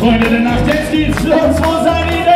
Freunde der Nacht, jetzt geht's los, wo seid ihr?